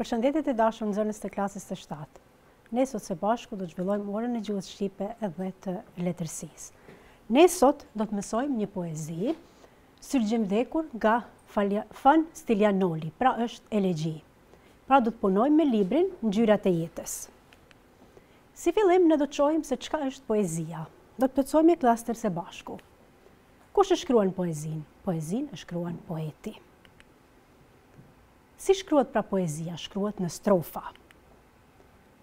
Përshëndetje të dashur nxënës të klasës së 7. Ne sot së bashku do të zhvillojmë orën e gjuhës shqipe dhe të letërsisë. Ne sot do të mësojmë një poezi Syrgjyn vdekur nga Fan Stilian Noli, pra është elegji. Pra do të punojmë me librin Ngjyrat e jetës. Si fillim ne do të shohim se çka është poezia. Do të plotësojmë një klaster së bashku. Kush e shkruan poezinë? Poezinë e shkruan poeti. Si shkruhet pra poezia? Shkruhet në strofa.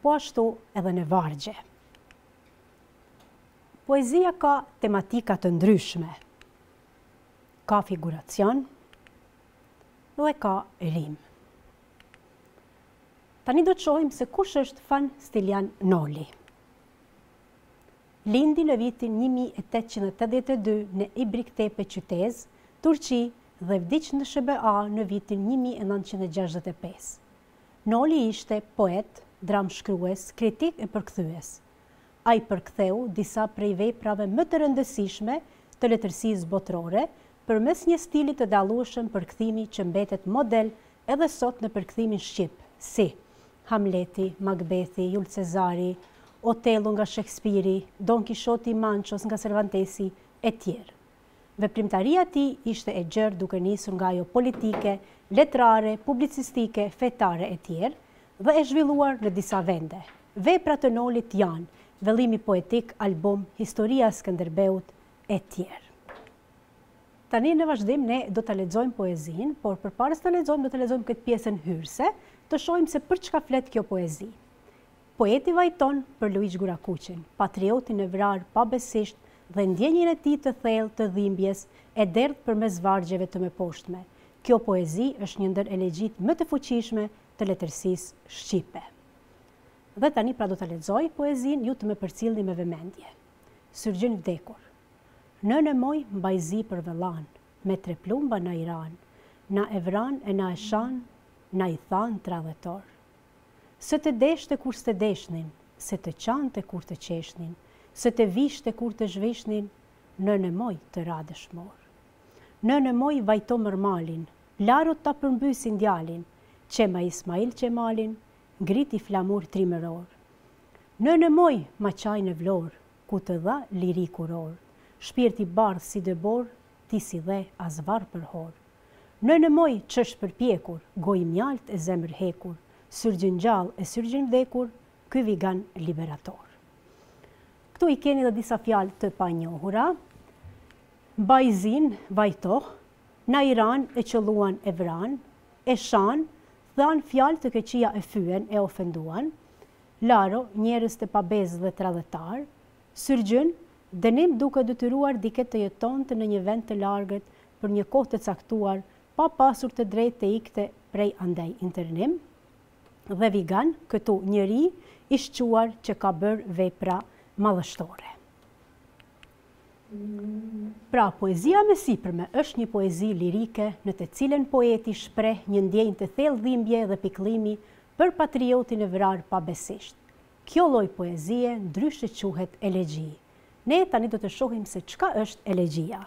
Po ashtu edhe në vargje. Poezia ka tematika të ndryshme. Ka figuracion dhe ka rimë. Tani do të shohim se kush është Fan Stilian Noli. Lindi në vitin një mijë e tetëqind e tetëdhjetë e dy në Ibrik Tepe, Qytezë, Turqi dhe vdiq në SHBA në vitin një mijë e nëntëqind e gjashtëdhjetë e pesë. Noli ishte poet, dramëshkrues, kritik e përkthyes. Ai përktheu disa prej veprave më të rëndësishme të letërsisë botërore përmes një stili të dallueshëm përkthimi që mbetet model Edhe sot në përkthimin shqip, si, Hamleti, Makbethi, Jul Cezari, Otello nga Shekspiri, Don Kishoti i Mançës nga Servantesi, etj. Veprimtaria e tij ishte e gjerë duke nisur nga ajo politike, letrare, publicistike, fetare etj. Dhe e zhvilluar në disa vende. Veprat e Nolit janë, Vëllimi poetik, Album, Historia e Skënderbeut, etj. Tani në vazhdim ne do ta lexojmë poezinë, por përpara se ta lexojmë do të lexojmë këtë pjesën hyrëse, të shohim se për çka flet kjo poezi. Poeti vajton për Luigj Gurakuqin, patriotin e vrarë pabesisht dhe ndjenjën e tij të thellë të dhimbjes e derdh përmes vargjeve të mëposhtme. Kjo poezi është një ndër elegjitë më të fuqishme të letërsisë shqipe. Dhe tani pra do ta lexoj poezinë, ju të më përcillni me vëmendje. Syrgjyn vdekur. Nëno moj mbaj zi për vëllanë, me tre plumba na i ranë, na e vranë e na e shanë, na i thanë tradhëtor. Se të deshte kur s'të deshnin, se të qante kur të qeshnin, se të vishte kur të zhvishnin, nëno moj të ra dëshmor. Nëno moj vajto merr malin, larot ta përmbysin djalin, që me Ismail Qemalin, ngriti flamur trimëror. Nëno moj ma qaj në Vlorë, Ku të dha liri kuror. Shpirt i bardhë si dëborë Ti s'i dhe as varr për hor. Nënë moj ç'është përpjekur Gojë mjaltë e zemër hekur Syrgjyn gjallë e syrgjyn vdekur Ky vigan liberator. Këtu i keni dhe disa fjalë të panjohura, Mbaj zinë, vajto, Na ja vranë, e qëlluan, e vranë, e shanë, Thanë fjalë të këqija e fyen, e ofenduan, Laro, njerëz të pabesë dhe tradhëtarë, Syrgjyn, dënim duke detyruar dikë të jetonte në një vend të largët për një kohë të caktuar pa pasur të drejtë të ikte prej andej, internim, dhe Vigan, këtu njeri i shquar që ka bërë vepra madhështore. Pra, poezia e mësipërme është një poezi lirike në të cilën poeti shpreh një ndjenjë të thellë dhimbje dhe pikëllimi për patriotin e vrarë pabesisht. Kjo lloj poezie ndryshe quhet elegji. Ne tani do të shohim se çka është elegjia.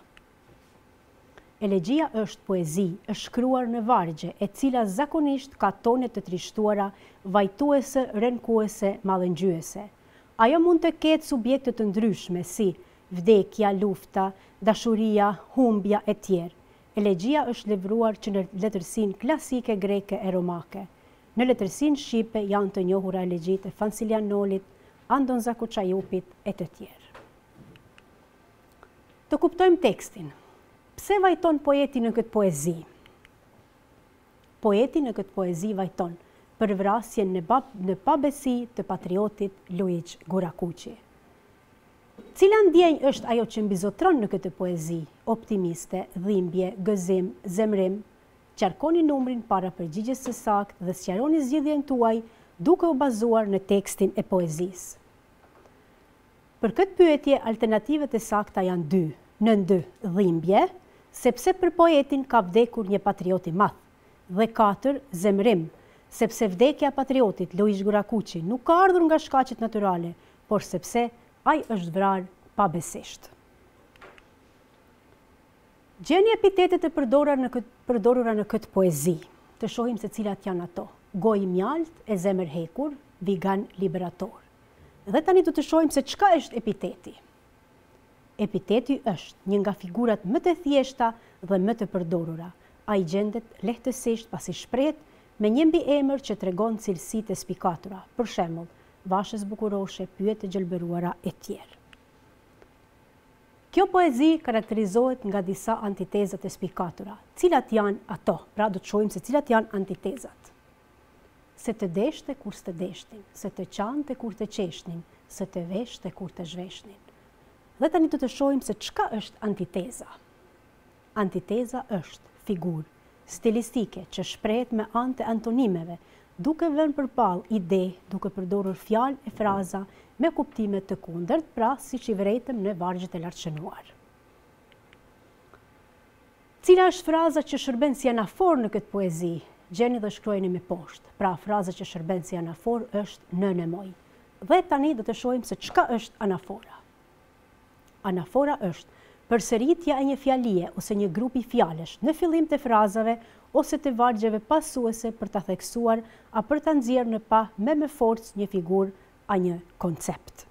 Elegjia është poezi e shkruar në vargje, e cila zakonisht ka tone të trishtuara, vajtuese, rënkuese, mallëngjyese. Ajo mund të ketë subjekte të ndryshme si, vdekja, lufta, dashuria, humbja etj. Elegjia është lëvruar që në letërsinë klasike greke e romake. Në letërsinë shqipe janë të njohura elegjitë e Fan Stilian Nolit, Andon Zako Çajupit e të tjerë. Të kuptojmë tekstin. Pse vajton poeti në këtë poezi? Poeti në këtë poezi vajton për vrasjen në në pabesi të patriotit Luigj Gurakuqi. Cila ndjenjë është ajo që mbizotëron në këtë poezi, optimiste, dhimbje, gëzim, zemërim? Qarkoni numrin para përgjigjes së saktë dhe sqaroni zgjidhjen tuaj duke u bazuar në tekstin e poezisë. Për këtë pyetje alternativat e sakta janë dy, nën dy, dhimbje, sepse për poetin ka vdekur një patriot i madh, dhe katër, zemërim, sepse vdekja e patriotit Luigj Gurakuqi nuk ka ardhur nga shkaqet natyrale, por sepse ai është vrarë pabesisht. Gjeni epitetet e përdorura në këtë poezi. Të shohim se cilat janë ato, Gojë mjaltë e zemër hekur, vigan liberator. Dhe tani do të shohim se çka është epiteti. Epiteti është një nga figurat më të thjeshta dhe më të përdorura. Ai gjendet lehtësisht pasi shprehet me një mbiemër që tregon cilësi të spikatura, për shembull, vashëz bukuroshe, pyje të gjelbëruara etj. Kjo poezi karakterizohet nga disa antiteza të spikatura. Cilat janë ato? Pra do të shohim se cilat janë antitezat. Se të deshte kur s'të deshnin, se të qante kur të qeshnin, se të veshte kur të zhveshnin. Dhe tani do të shohim se çka është antiteza. Antiteza është figurë stilistike që shprehet me anë të antonimeve, duke vënë përballë ide, duke përdorur fjalë e fraza me kuptime të kundërta, pra siç i vërejtëm në vargjet e lartshënuar. Cila është fraza që shërben si anaforë në këtë poezi? Gjeni dhe shkruajeni më poshtë. Pra, fraza që shërben si anaforë është Nëno moj. Dhe tani do të shohim se çka është anafora. Anafora është përsëritja e një fjalie ose një grupi fjalësh në fillim të frazave ose të vargjeve pasuese për ta theksuar a për ta nxjerrë në pah më me forcë një figurë a një koncept.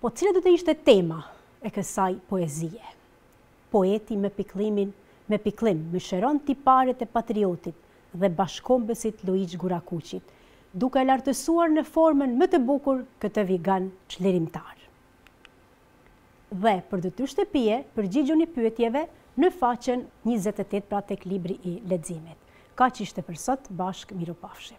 Po cila do të ishte tema e kësaj poezie? Poeti me pikëllimin me pikëllim mishëron tiparet e patriotit dhe bashkëkombësit Luigj Gurakuqit, duke e lartësuar në formën më të bukur këtë vigan çlirimtar. Dhe për detyrë shtëpie përgjigjuni pyetjeve në faqen njëzet e tetë pra tek libri i leximit. Kaq ishte për sot, bashkë mirupafshim.